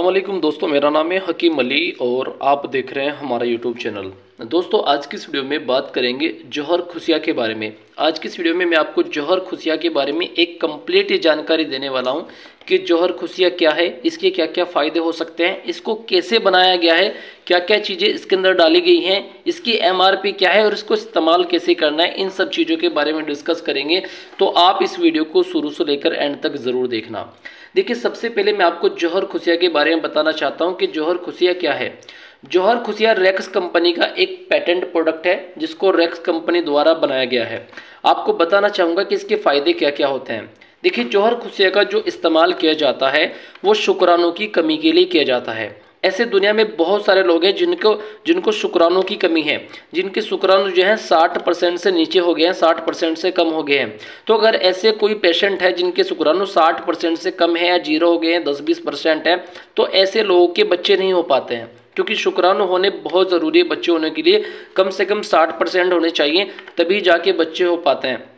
वालेकुम दोस्तों, मेरा नाम है हकीम अली और आप देख रहे हैं हमारा यूट्यूब चैनल। दोस्तों, आज की इस वीडियो में बात करेंगे जौहर खुशिया के बारे में। आज की इस वीडियो में मैं आपको जौहर खुशिया के बारे में एक कंप्लीट जानकारी देने वाला हूँ कि जौहर खुशिया क्या है, इसके क्या क्या फ़ायदे हो सकते हैं, इसको कैसे बनाया गया है क्या क्या चीज़ें इसके अंदर डाली गई हैं, इसकी एमआरपी क्या है और इसको इस्तेमाल कैसे करना है, इन सब चीज़ों के बारे में डिस्कस करेंगे। तो आप इस वीडियो को शुरू से लेकर एंड तक ज़रूर देखना। देखिए, सबसे पहले मैं आपको जौहर खुशिया के बारे में बताना चाहता हूँ कि जौहर खुशिया क्या है। जौहर खुशिया रेक्स कंपनी का एक पेटेंट प्रोडक्ट है, जिसको रेक्स कंपनी द्वारा बनाया गया है। आपको बताना चाहूँगा कि इसके फ़ायदे क्या क्या होते हैं। देखिए, जौहर खुशिया का जो इस्तेमाल किया जाता है, वो शुक्राणु की कमी के लिए किया जाता है। ऐसे दुनिया में बहुत सारे लोग हैं जिनको जिनको शुक्राणु की कमी है। जिनके शुक्राणु जो है, साठ परसेंट से नीचे हो गए हैं, साठ परसेंट से कम हो गए हैं। तो अगर ऐसे कोई पेशेंट है जिनके शुक्राणु साठ परसेंट से कम है या ज़ीरो हो गए हैं, दस बीस परसेंट है तो ऐसे लोगों के बच्चे नहीं हो पाते हैं। क्योंकि शुक्राणु होने बहुत ज़रूरी है बच्चे होने के लिए। कम से कम साठ परसेंट होने चाहिए, तभी जाके बच्चे हो पाते हैं।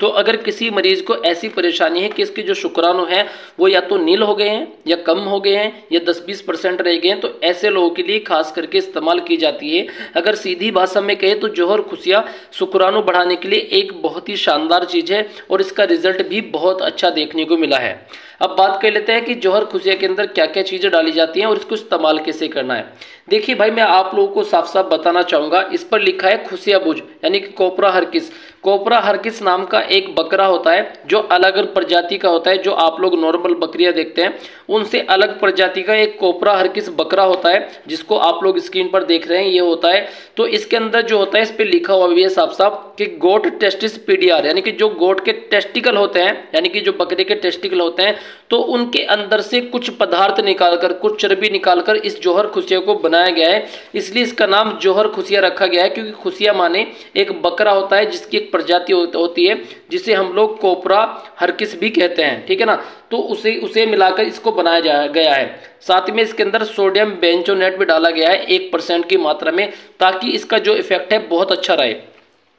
तो अगर किसी मरीज़ को ऐसी परेशानी है कि इसके जो शुक्राणु हैं, वो या तो नील हो गए हैं, या कम हो गए हैं, या 10-20 परसेंट रह गए हैं तो ऐसे लोगों के लिए खास करके इस्तेमाल की जाती है। अगर सीधी भाषा में कहें तो जौहर खुशिया शुक्राणु बढ़ाने के लिए एक बहुत ही शानदार चीज़ है और इसका रिज़ल्ट भी बहुत अच्छा देखने को मिला है। अब बात कर लेते हैं कि जौहर खुशिया के अंदर क्या क्या चीज़ें डाली जाती हैं और इसको इस्तेमाल कैसे करना है। देखिए भाई, मैं आप लोगों को साफ़ साफ़ बताना चाहूँगा। इस पर लिखा है खुशिया बुझ, यानी कि कोपरा हरकिस कोपरा हरकिस नाम का एक बकरा होता है, जो अलग प्रजाति का होता है, जो आप लोग नॉर्मल बकरियाँ देखते हैं, उनसे अलग प्रजाति का एक कोपरा हरकिस बकरा होता है, जिसको आप लोग स्क्रीन पर देख रहे हैं, ये होता है। तो इसके अंदर जो होता है, इस पर लिखा हुआ भी है साफ़ साफ़ कि गोट टेस्टिस पीडीआर यानी कि जो गोट के टेस्टिकल होते हैं, यानी कि जो बकरे के टेस्टिकल होते हैं तो उनके अंदर से कुछ पदार्थ निकालकर, कुछ चर्बी निकालकर इस जौहर खुशिया को बनाया गया है। इसलिए इसका नाम जौहर खुशिया रखा गया है, क्योंकि खुशिया माने एक बकरा होता है, जिसकी एक प्रजाति होती है, जिसे हम लोग कोपरा हरकिस भी कहते हैं, ठीक है ना? तो उसे उसे मिलाकर इसको बनाया जा, गया है। साथ में इसके अंदर सोडियम बेंचोनेट भी डाला गया है, एक परसेंट की मात्रा में, ताकि इसका जो इफ़ेक्ट है, बहुत अच्छा रहे।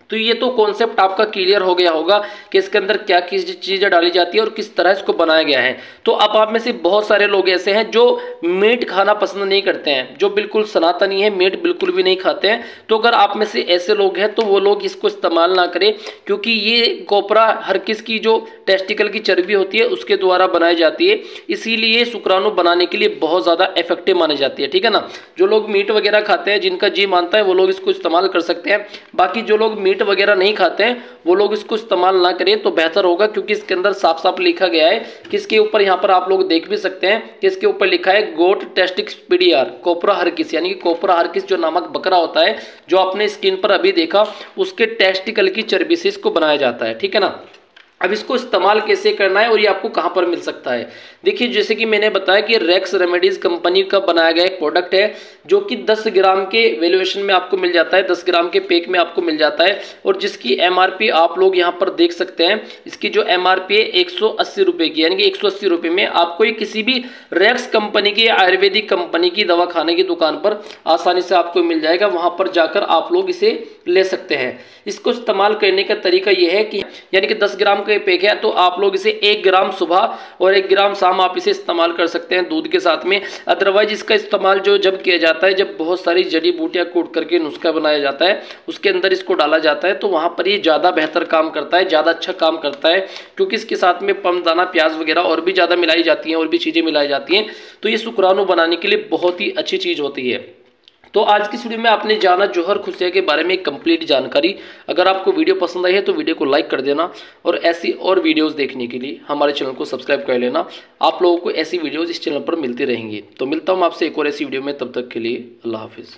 तो ये तो कॉन्सेप्ट आपका क्लियर हो गया होगा कि इसके अंदर क्या किस चीज़ें डाली जाती है और किस तरह इसको बनाया गया है। तो अब आप में से बहुत सारे लोग ऐसे हैं जो मीट खाना पसंद नहीं करते हैं, जो बिल्कुल सनातनी है मीट बिल्कुल भी नहीं खाते हैं। तो अगर आप में से ऐसे लोग हैं तो वो लोग इसको इस्तेमाल ना करें, क्योंकि ये कोपरा हर किस की जो टेस्टिकल की चर्बी होती है, उसके द्वारा बनाई जाती है। इसीलिए शुक्राणु बनाने के लिए बहुत ज़्यादा इफ़ेक्टिव मानी जाती है, ठीक है ना? जो लोग मीट वगैरह खाते हैं, जिनका जी मानता है, वो लोग इसको इस्तेमाल कर सकते हैं। बाकी जो लोग मीट मीट वगैरह नहीं खाते हैं, वो लोग इसको इस्तेमाल ना करें तो बेहतर होगा, क्योंकि इसके अंदर साफ़ साफ़ लिखा गया है किसके ऊपर यहाँ पर आप लोग देख भी सकते हैं कि इसके ऊपर लिखा है गोट टेस्टिक्स पीडीआर, कोपरा हरकिस, यानी कि कोपरा हरकिस जो नामक बकरा होता है, जो आपने स्किन पर अभी देखा, उसके टेस्टिकल की चर्बी से इसको बनाया जाता है, ठीक है ना? अब इसको इस्तेमाल कैसे करना है और ये आपको कहाँ पर मिल सकता है? देखिए, जैसे कि मैंने बताया कि रेक्स रेमेडीज कंपनी का बनाया गया एक प्रोडक्ट है, जो कि 10 ग्राम के वैल्यूएशन में आपको मिल जाता है 10 ग्राम के पैक में आपको मिल जाता है, और जिसकी एमआरपी आप लोग यहाँ पर देख सकते हैं, इसकी जो एमआरपी है, एक सौ की, यानी कि एक सौ में आपको ये किसी भी रेक्स कंपनी की आयुर्वेदिक कंपनी की दवा खाने की दुकान पर आसानी से आपको मिल जाएगा। वहाँ पर जाकर आप लोग इसे ले सकते हैं। इसको इस्तेमाल करने का तरीका यह है कि यानी कि दस ग्राम का ये पैक है तो आप लोग इसे एक ग्राम सुबह और एक ग्राम शाम आप इसे इस्तेमाल कर सकते हैं दूध के साथ में। अदरवाइज़ इसका इस्तेमाल जो जब किया जाता है, जब बहुत सारी जड़ी बूटियाँ कूट करके नुस्खा बनाया जाता है, उसके अंदर इसको डाला जाता है तो वहाँ पर ये ज़्यादा बेहतर काम करता है, ज़्यादा अच्छा काम करता है, क्योंकि इसके साथ में पम, दाना, प्याज वगैरह और भी ज़्यादा मिलाई जाती हैं, और भी चीज़ें मिलाई जाती हैं। तो ये शुक्राणु बनाने के लिए बहुत ही अच्छी चीज़ होती है। तो आज की वीडियो में आपने जाना जोहर खुशिया के बारे में कंप्लीट जानकारी। अगर आपको वीडियो पसंद आई है तो वीडियो को लाइक कर देना और ऐसी और वीडियोस देखने के लिए हमारे चैनल को सब्सक्राइब कर लेना। आप लोगों को ऐसी वीडियोस इस चैनल पर मिलती रहेंगी। तो मिलता हूँ आपसे एक और ऐसी वीडियो में, तब तक के लिए अल्लाह हाफिज़।